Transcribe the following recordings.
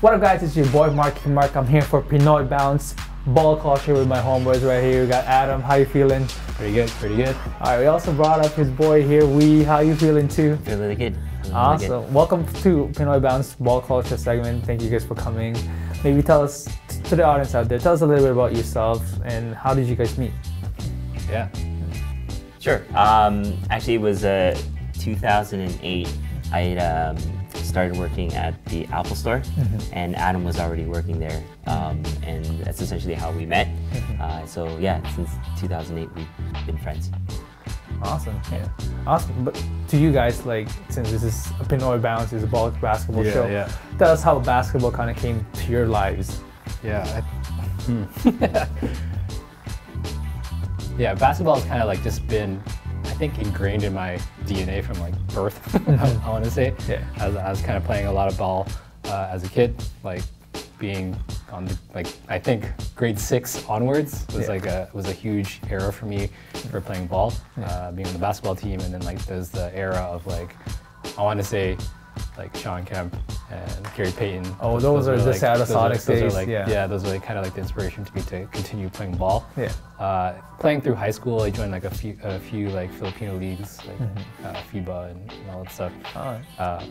What up, guys? It's your boy Markie Mark. I'm here for Pinoy Bounce Ball Culture with my homeboys right here. We got Adam. How you feeling? Pretty good, pretty good. All right. We also brought up his boy here. We. How you feeling too? Feel really good. Feeling really Awesome. good. Welcome to Pinoy Bounce Ball Culture segment. Thank you guys for coming. Maybe tell us to the audience out there. Tell us a little bit about yourself and how did you guys meet? Yeah. Sure. Um, actually, it was uh, 2008. I um, started working at the Apple Store, and Adam was already working there, um, and that's essentially how we met. Uh, so yeah, since 2008, we've been friends. Awesome. Yeah. Awesome. But to you guys, like, since this is a Pinoy Bounce, is a ball basketball Yeah, show, yeah. tell us how basketball kind of came to your lives. Yeah. I, hmm. yeah, basketball's kind of like just been, I think, ingrained in my DNA from like birth. I, want to say. Yeah. I was, I was kind of playing a lot of ball uh, as a kid, like being on the like I think grade six onwards was Yeah. like a was a huge era for me for playing ball, uh, being on the basketball team, and then like there's the era of like I want to say like Sean Kemp and Gary Payton. Oh, those are the Seattle those are- Sonics those are, days, like, yeah. yeah, those were like, kind of like the inspiration to me to continue playing ball. Yeah. Uh, playing through high school, I joined like a few, a few like Filipino leagues, like Mm-hmm. uh, FIBA and, and all that stuff. All right. Uh,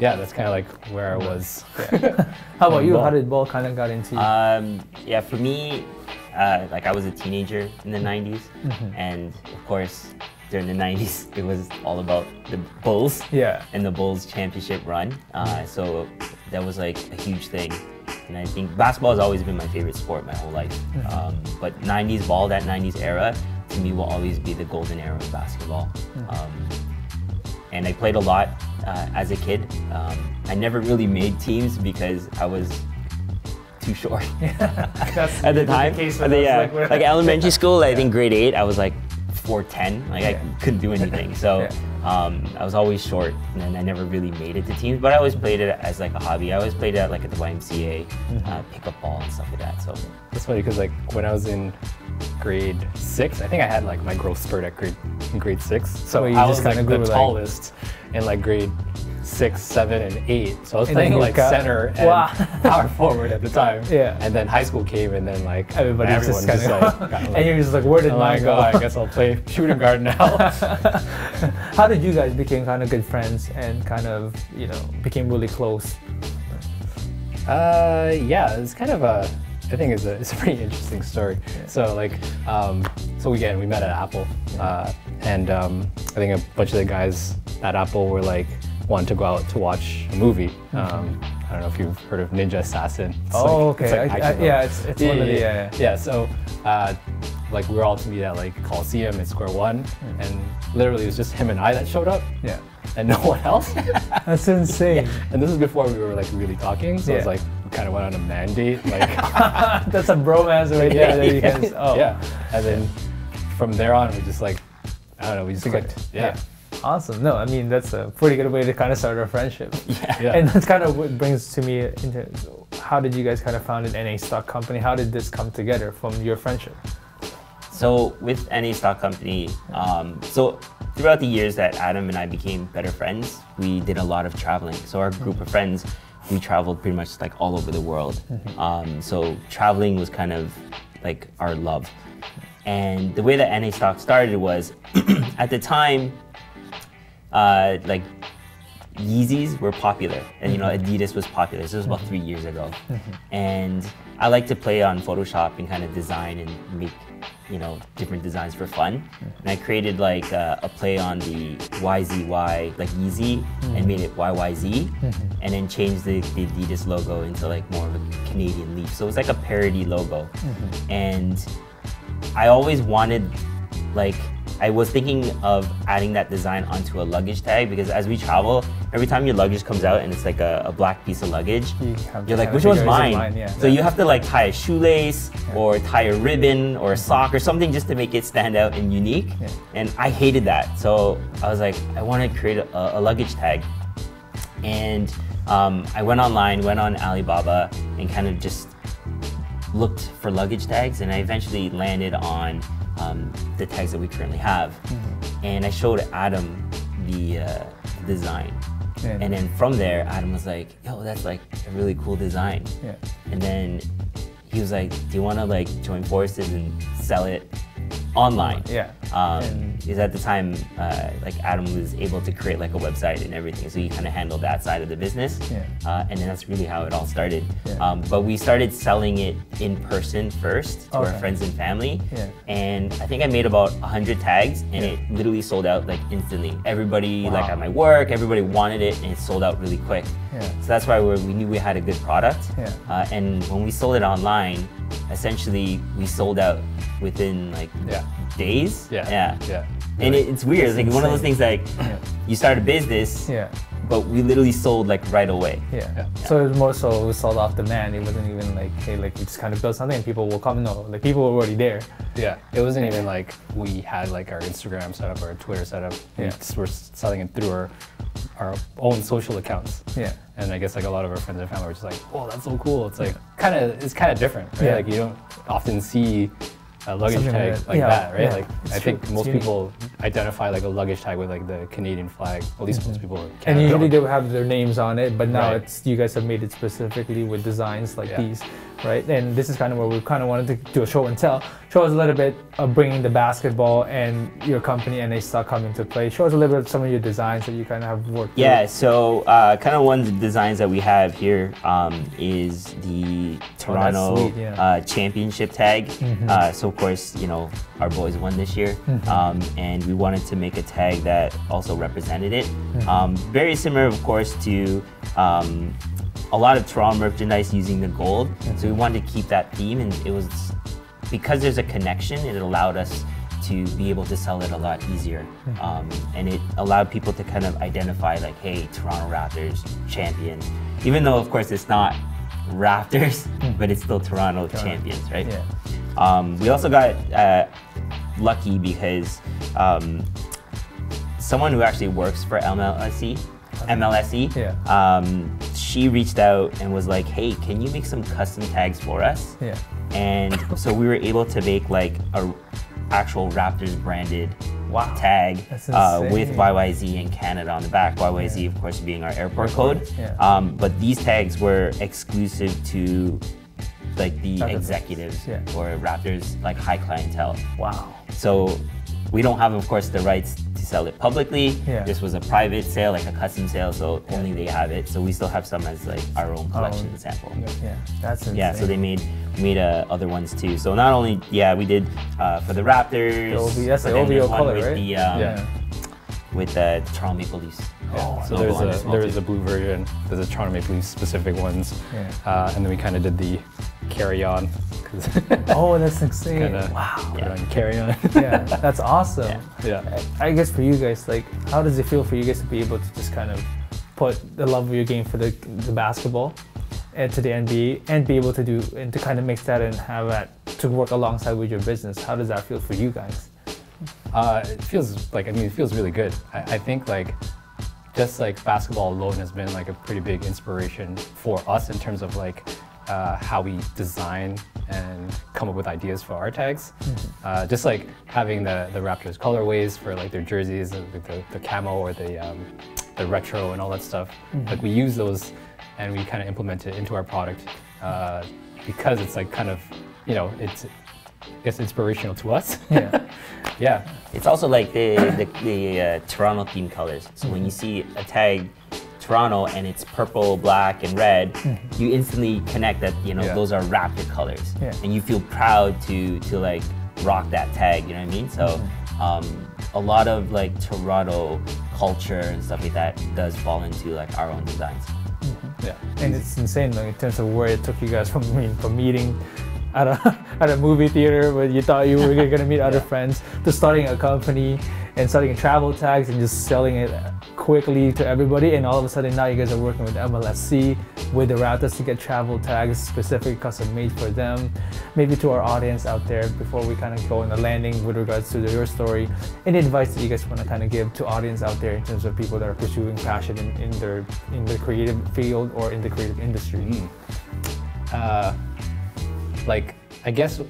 yeah, that's kind of like where I was. How about you? ball. How did ball kind of got into you? Um, yeah, for me, uh, like I was a teenager in the 90s, and of course, during the 90s, it was all about the Bulls. Yeah. And the Bulls championship run. Uh, so that was like a huge thing. And I think basketball has always been my favorite sport my whole life. Um, but 90s ball, that 90s era, to me will always be the golden era of basketball. Um, and I played a lot uh, as a kid. Um, I never really made teams because I was too short at the time. case But yeah, like, like, elementary school, I think grade eight, I was like 4'10. Like Yeah. I couldn't do anything. So Yeah. um, I was always short, and then I never really made it to teams. But I always played it as like a hobby. I always played it like at the YMCA, Mm-hmm. uh, pickup ball and stuff like that. So That's funny because like when I was in grade six, I think I had like my growth spurt at grade in grade six. So Where you I just was like kinda the like- tallest in like grade six, seven, and eight. So I was And playing like got- center and Wow. power forward at the time. Yeah. And then high school came, and then like everybody everyone just of, like, got, and like, you're just like, where did I'm mine like, go? oh, I guess I'll play shooting guard now. How did you guys become kind of good friends and kind of, you know, became really close? Uh, yeah, it's kind of a. I think it's a it's a pretty interesting story. So like, um, so again, we met at Apple, uh, and um, I think a bunch of the guys at Apple were like wanted to go out to watch a movie. Um, I don't know if you've heard of Ninja Assassin. It's Oh, like- it's okay. like I- I- yeah, it's- it's one of the- yeah, yeah. yeah. So, uh, like we were all to meet at like Coliseum in Square One, and literally it was just him and I that showed up, Yeah. and no one else. That's insane. And this is before we were like really talking, so it was like we kind of went on a mandate, like That's a bromance right there. that you guys, oh. yeah. And then from there on, we just like I don't know, we just clicked. Yeah, Awesome. No, I mean that's a pretty good way to kind of start a friendship. yeah. And that's kind of what brings to me into how did you guys kind of founded NA Stock Company? How did this come together from your friendship? So with NA Stock Company, um, so throughout the years that Adam and I became better friends, we did a lot of traveling. So our group of friends, we traveled pretty much like all over the world. Um, so traveling was kind of like our love. And the way that NA Stock started was, at the time, uh, like Yeezys were popular, and you know mm-hmm. Adidas was popular. This was about mm-hmm. three years ago, mm-hmm. and I like to play on Photoshop and kind of design and make you know different designs for fun. And I created like uh, a play on the YZY like Yeezy and made it YYZ, and then changed the, the Adidas logo into like more of a Canadian leaf. So it was like a parody logo, and I always wanted like I was thinking of adding that design onto a luggage tag because as we travel, every time your luggage comes out and it's like a, a black piece of luggage, you you're like, which one's figure, is it mine? mine? Yeah. So you have to like tie a shoelace or tie a ribbon or a sock or something just to make it stand out and unique. Yeah. And I hated that. So I was like, I want to create a, a luggage tag. And um, I went online, went on Alibaba, and kind of just looked for luggage tags, and I eventually landed on um, the tags that we currently have. And I showed Adam the uh, design, Yeah. And then from there, Adam was like, "Yo, that's like a really cool design." Yeah. And then he was like, "Do you want to like join forces and sell it online?" Yeah. Um, And- because at the time, uh, like Adam was able to create like a website and everything, so he kind of handled that side of the business. Yeah. Uh, and then that's really how it all started. Yeah. Um, but we started selling it in person first to our friends and family. Yeah. And I think I made about 100 tags, and Yeah. it literally sold out like instantly. Everybody, Wow. like at my work, everybody wanted it, and it sold out really quick. Yeah. So that's why we knew we had a good product. Yeah. Uh, and when we sold it online, essentially we sold out within like Yeah. days. Yeah. Yeah. Yeah. And it, it's weird. It's like one of those things like Yeah. you start a business, Yeah. but we literally sold like right away. Yeah. Yeah. So it was more so it was sold off demand. It wasn't even like, hey, like we just kind of built something and people will come. No, like people were already there. Yeah, it wasn't even like we had like our Instagram set up or Twitter set up. We Yeah. just were selling it through our our own social accounts. Yeah. And I guess like a lot of our friends and family were just like, "Whoa, that's so cool!" It's like kind of it's kind of different, right? Yeah. Like you don't often see a luggage Something tag like that. like Yeah, that, right? yeah, Like I think true. most unique. people identify like a luggage tag with like the Canadian flag. At least most mm-hmm. people. in And Canada usually don't. they would have their names on it, but now Right. it's you guys have made it specifically with designs like Yeah. these, right? And this is kind of where we kind of wanted to do a show and tell. Show us a little bit of bringing the basketball and your company and they start coming to play. Show us a little bit of some of your designs that you kind of have worked. Yeah, so uh, kind of one of the designs that we have here um, is the Toronto Oh, sweet, yeah. Uh, championship tag. Uh, so of course, you know, our boys won this year, um, and we wanted to make a tag that also represented it. Mm-hmm. Um, very similar, of course, to um, a lot of Toronto merchandise using the gold. Mm-hmm. So we wanted to keep that theme, and it was because there's a connection. It allowed us to be able to sell it a lot easier, Hmm. um, and it allowed people to kind of identify like, hey, Toronto Raptors champion, even though of course it's not Raptors, but it's still Toronto, champions, right? Yeah. Um, we also got uh, lucky because um, someone who actually works for MLSE, MLSE, Yeah. um, she reached out and was like, "Hey, can you make some custom tags for us?" Yeah. And so we were able to make like a actual Raptors branded Wow. tag uh, with. YYZ in Canada on the back. YYZ, of course, being our airport code. Yeah. Um, but these tags were exclusive to like the Raptors. executives Yeah. or Raptors like high clientele. Wow. So we don't have, of course, the rights sell it publicly. Yeah. This was a private sale, like a custom sale, so only they have it. So we still have some as like our own collection own. sample. Yeah. That's insane. Yeah, so they made made uh, other ones too. So not only yeah, we did uh, for the Raptors. The OV that's the OVO color, with right? The, um, Yeah. With the Toronto Maple Leafs. Oh, So there's a there is a blue version. There's a Toronto Maple Leafs specific ones, Yeah. uh, and then we kind of did the carry on Oh, that's insane. kind of Wow. put it on carry on. Yeah, that's awesome. Yeah. yeah. I guess for you guys, like, how does it feel for you guys to be able to just kind of put the love of your game for the, the basketball and to the NBA and be able to do and to kind of mix that and have that to work alongside with your business? How does that feel for you guys? Uh, it feels like I mean it feels really good. I, I think like just like basketball alone has been like a pretty big inspiration for us in terms of like uh, how we design and come up with ideas for our tags. Uh, just like having the the Raptors colorways for like their jerseys, uh, like the, the camo or the um, the retro and all that stuff. Like we use those and we kind of implement it into our product uh, because it's like kind of you know it's it's inspirational to us. Yeah. yeah. It's also like the the, the uh, Toronto themed colors. So when you see a tag Toronto and it's purple, black, and red, hmm. you instantly connect that you know Yeah. those are Raptor colors, Yeah. and you feel proud to to like rock that tag. You know what I mean? So mm-hmm. um, a lot of like Toronto culture and stuff like that does fall into like our own designs. Mm-hmm. Yeah. And it's insane like, in terms of where it took you guys from I mean, from meeting at a at a movie theater where you thought you were gonna meet other friends to starting a company and starting travel tags and just selling it quickly to everybody and all of a sudden now you guys are working with MLSE with the Raptors to get travel tags specifically custom made for them. Maybe to our audience out there before we kind of go on the landing with regards to your story, any advice that you guys want to kind of give to audience out there in terms of people that are pursuing passion in, in their in the creative field or in the creative industry? uh, like I guess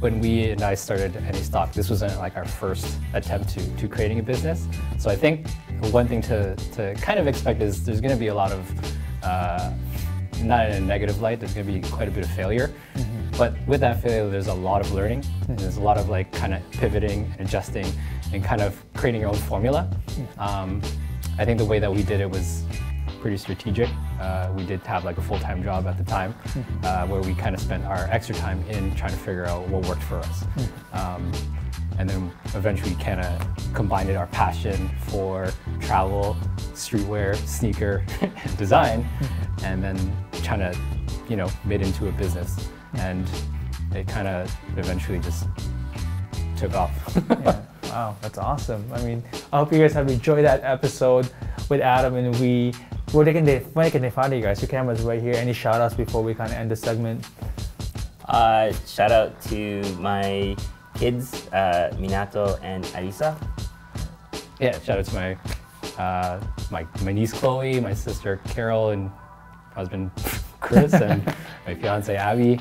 when we and I started NA Stock, this wasn't like our first attempt to, to creating a business. So I think one thing to, to kind of expect is there's going to be a lot of, uh, not in a negative light, there's going to be quite a bit of failure. Mm-hmm. But with that failure, there's a lot of learning. Mm-hmm. There's a lot of like kind of pivoting, and adjusting, and kind of creating your own formula. Mm-hmm. Um, I think the way that we did it was pretty strategic. Uh, we did have like a full-time job at the time uh, where we kind of spent our extra time in trying to figure out what worked for us. Um, and then eventually kind of combined our passion for travel, streetwear, sneaker design, and then trying to, you know, made into a business. And it kind of eventually just took off. yeah. Wow, that's awesome. I mean, I hope you guys have enjoyed that episode with Adam and we where they can they where can they find you guys? Your camera's right here. Any shout outs before we kind of end the segment? Uh, shout out to my kids, uh, Minato and Arisa. Yeah, shout out to my uh, my my niece Chloe, my sister Carol, and husband Chris, and my fiance Abby.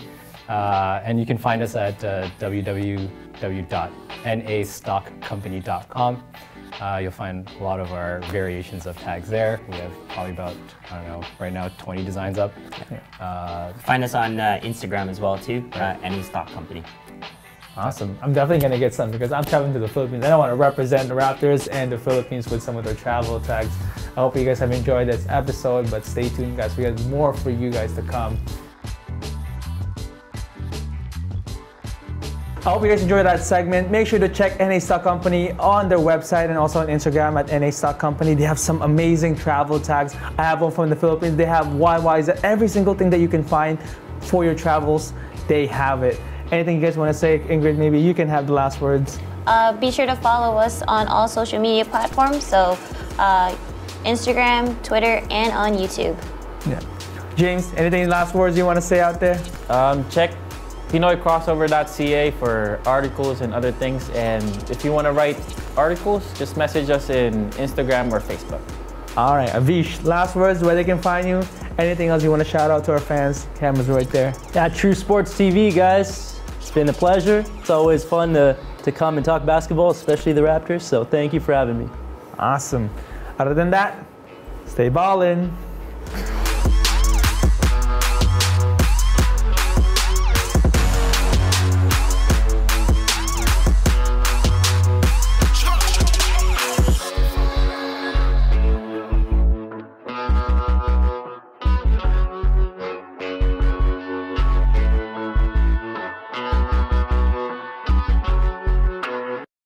Uh, and you can find us at uh, www.nastockcompany.com. Uh, you'll find a lot of our variations of tags there. We have probably about, I don't know, right now 20 designs up. Uh, find us on uh, Instagram as well too, uh, NA Stock Company. Awesome. I'm definitely going to get some because I'm traveling to the Philippines and I want to represent the Raptors and the Philippines with some of their travel tags. I hope you guys have enjoyed this episode, but stay tuned, guys. We have more for you guys to come. I hope you guys enjoyed that segment. Make sure to check NA Stock Company on their website and also on Instagram at NA Stock Company. They have some amazing travel tags. I have one from the Philippines. They have YYs, every single thing that you can find for your travels, they have it. Anything you guys want to say, Ingrid? Maybe you can have the last words. Uh, be sure to follow us on all social media platforms. So, uh, Instagram, Twitter, and on YouTube. Yeah. James, anything last words you want to say out there? Um, check PinoyCrossover.ca for articles and other things. And if you want to write articles, just message us in Instagram or Facebook. All right, Avish, last words where they can find you. Anything else you want to shout out to our fans? Camera's right there. Yeah, True Sports TV, guys. It's been a pleasure. It's always fun to, to come and talk basketball, especially the Raptors. So thank you for having me. Awesome. Other than that, stay ballin'.